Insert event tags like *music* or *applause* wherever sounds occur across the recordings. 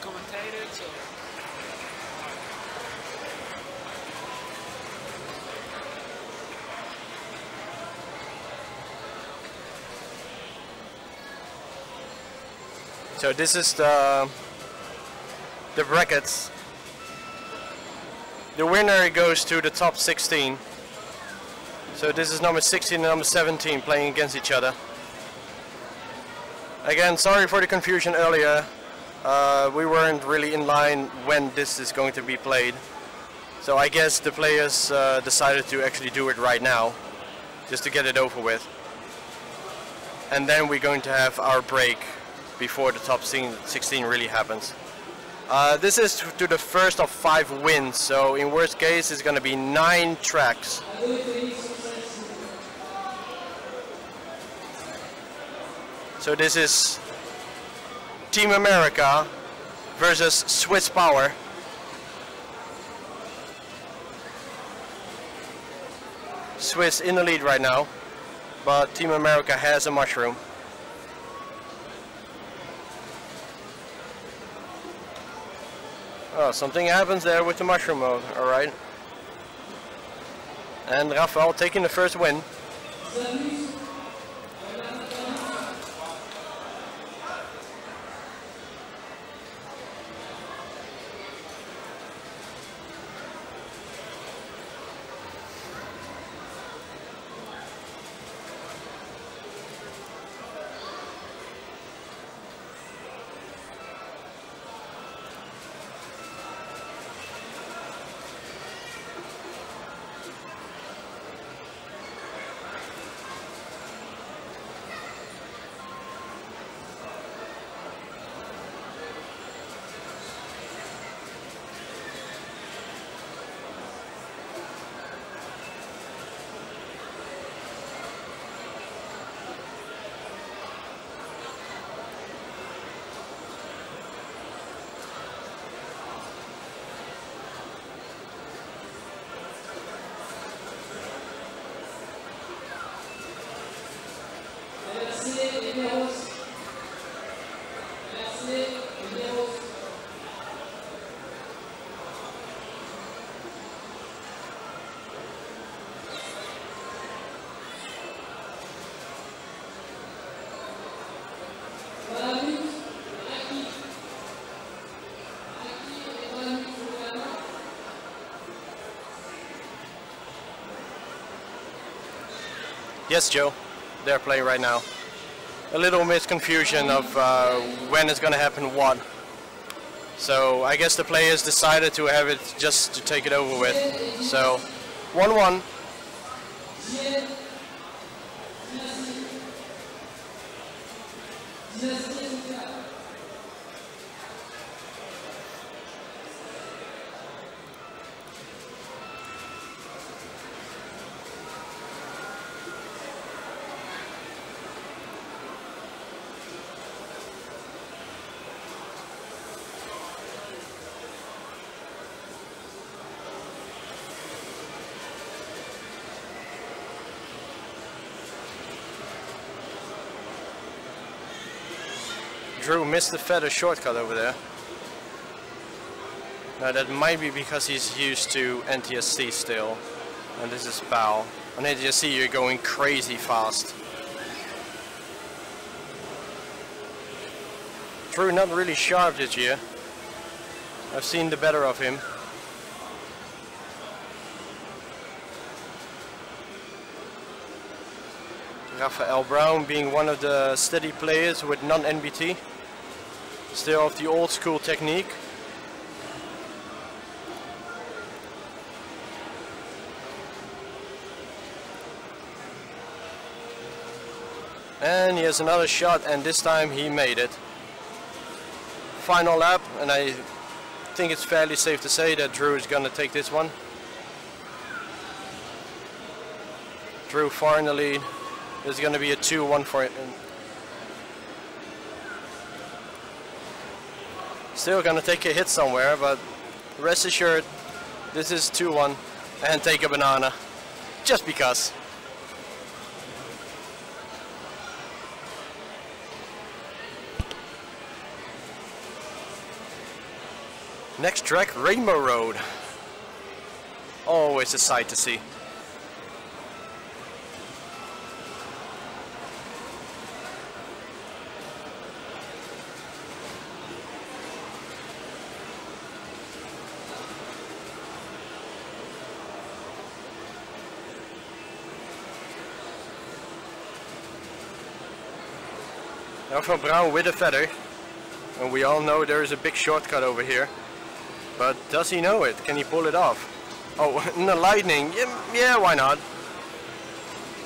commentated, so. So this is the the brackets. The winner goes to the top 16. So this is number 16 and number 17 playing against each other. Again, sorry for the confusion earlier. Uh, we weren't really in line when this is going to be played. So I guess the players uh, decided to actually do it right now, just to get it over with. And then we're going to have our break before the top 16 really happens. Uh, this is to the first of five wins, so in worst case it's going to be nine tracks. So this is Team America versus Swiss Power. Swiss in the lead right now, but Team America has a mushroom. Oh, something happens there with the mushroom mode, alright. And Raphael taking the first win. Yes, Joe. They're playing right now. A little misconfusion of uh, when it's going to happen what. So I guess the players decided to have it just to take it over with. So 1-1. Drew missed the feather shortcut over there. Now that might be because he's used to NTSC still. And this is bow. On NTSC you're going crazy fast. Drew not really sharp this year. I've seen the better of him. Raphael Braun being one of the steady players with non-NBT. Still of the old school technique. And he has another shot and this time he made it. Final lap and I think it's fairly safe to say that Drew is going to take this one. Drew far in the lead. There's going to be a 2-1 for it. And Still going to take a hit somewhere, but rest assured, this is 2-1 and take a banana. Just because. Next track, Rainbow Road. Always a sight to see. Now Braun with a feather. And we all know there is a big shortcut over here. But does he know it? Can he pull it off? Oh, *laughs* the lightning. Yeah, yeah, why not?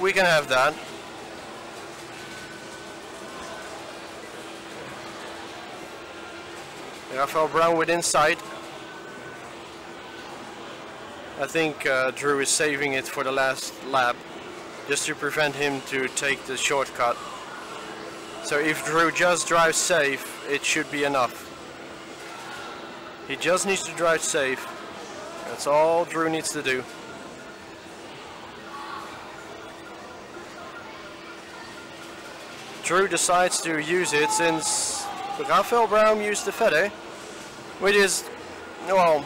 We can have that. Raphael Braun with inside. I think uh, Drew is saving it for the last lap just to prevent him to take the shortcut. So if Drew just drives safe, it should be enough. He just needs to drive safe. That's all Drew needs to do. Drew decides to use it since Raphael Braun used the feather, which is, well,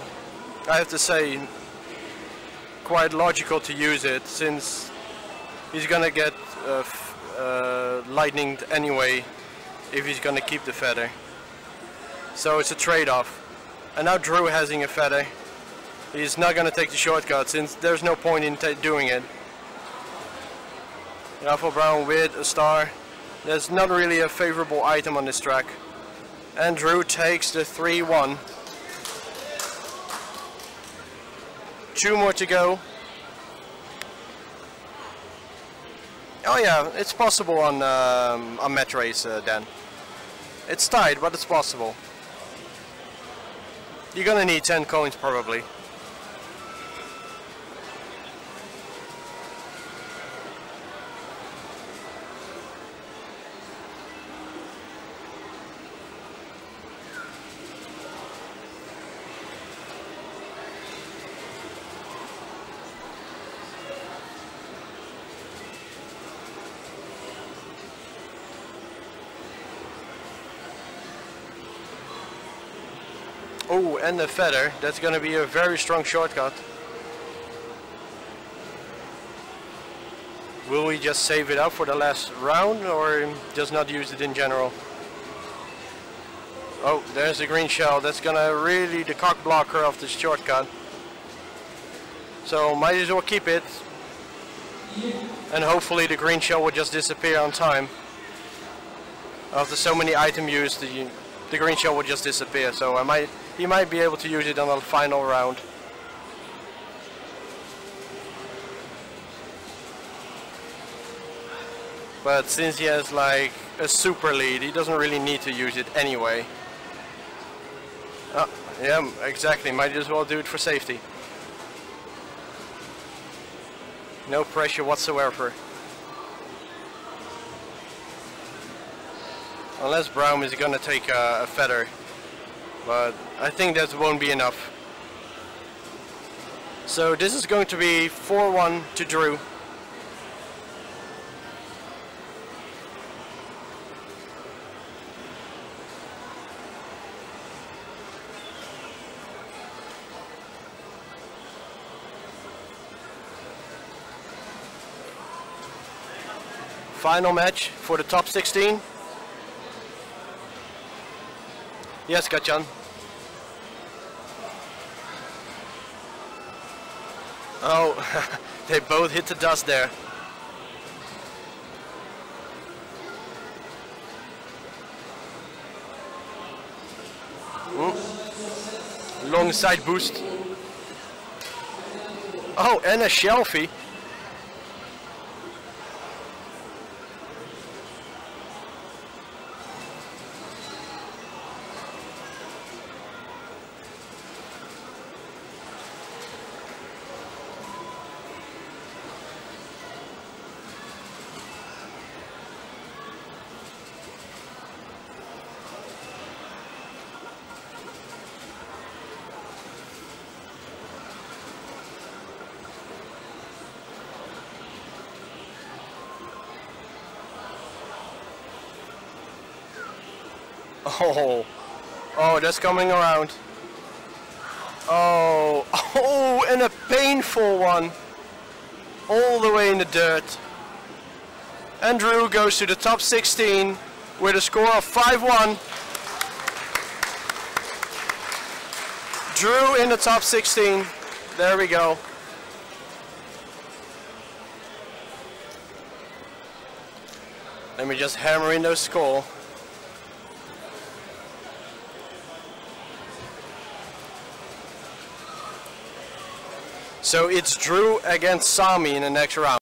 I have to say, quite logical to use it since he's gonna get uh, uh, lightning anyway if he's gonna keep the feather. So it's a trade-off. And now Drew having a feather. He's not gonna take the shortcut since there's no point in doing it. Raphael Braun with a star. There's not really a favorable item on this track. And Drew takes the 3-1. Two more to go. Oh yeah, it's possible on um, on match race, uh, Dan. It's tight, but it's possible. You're gonna need 10 coins probably. Oh, and the feather. That's going to be a very strong shortcut. Will we just save it up for the last round or just not use it in general? Oh, there's the green shell. That's going to really the cock blocker of the shortcut. So might as well keep it. And hopefully the green shell will just disappear on time. After so many item use, the, the green shell will just disappear. So I might he might be able to use it on the final round. But since he has like a super lead, he doesn't really need to use it anyway. Oh, yeah, exactly. Might as well do it for safety. No pressure whatsoever. Unless Braun is gonna take a, a feather. But I think that won't be enough. So this is going to be 4-1 to Drew. Final match for the top 16. Yes, Kachan. Oh, *laughs* they both hit the dust there. Ooh. Long side boost. Oh, and a shelfie. Oh, oh, that's coming around. Oh, *laughs* oh, and a painful one. All the way in the dirt. Andrew goes to the top 16 with a score of 5-1. Drew in the top 16. There we go. Let me just hammer in those score. So it's Drew against Sami in the next round.